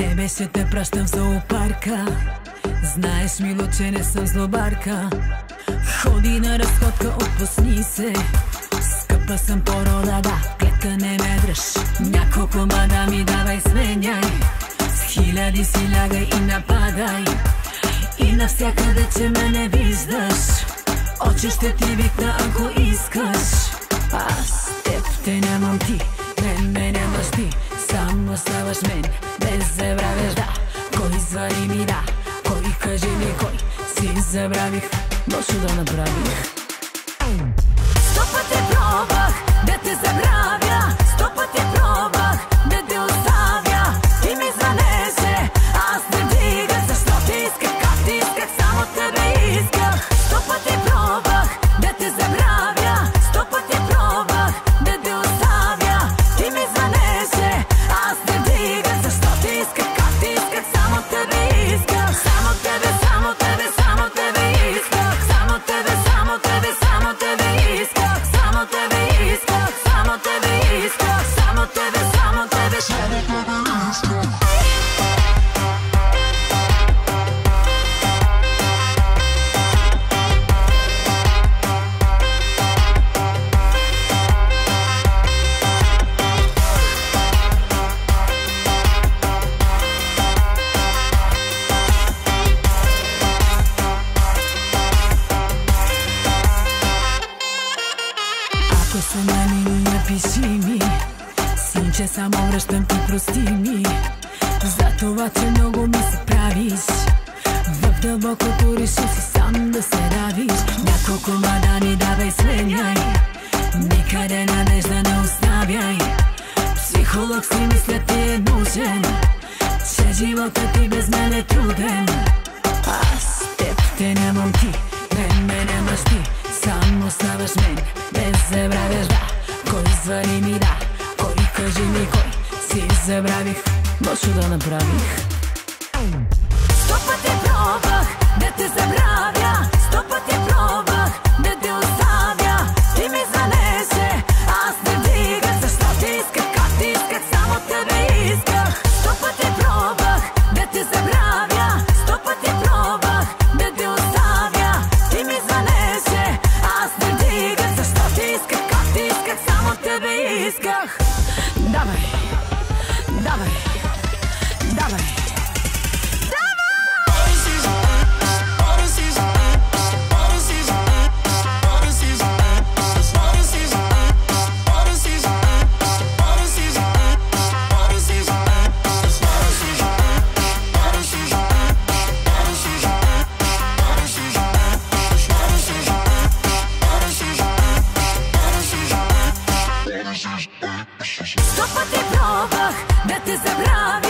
Тебе ще те пращам в зоопарка Знаеш, мило, че не съм злобарка. Ходи на разходка, отпусни се. Скъпа съм порода, да, клетка не ме дръж. Няколко мадами давай сменяй. С хиляди си лягай и нападай. И навсякъде, че ме не виждаш. Очи ще ти викна, ако искаш. Аз теб те нямам ти, мен ме нямаш ти. Само ставаш мен, sve zabraviš da Koji zvani mi da Koji kaže mi koji Svi zabravih Noću da napravih Ако съм на Синче, само връщам ти, прости ми За това, че много ми се правиш В дълбокото реши си сам да се давиш Няколко мадами давай сменяй Никъде надежда не оставяй Психолог си мисля ти е нужен Че живота ти без мен е труден Аз теб те нямам ти, мен ме нямаш ти Stavas meni, bez zabraviš da. Koji stvari mi da, koji kaži mi koji Si zabravih, moću da napravih. Stopa ti probah, da te zabravlja Stopa ti probah i'm loving zabrawi.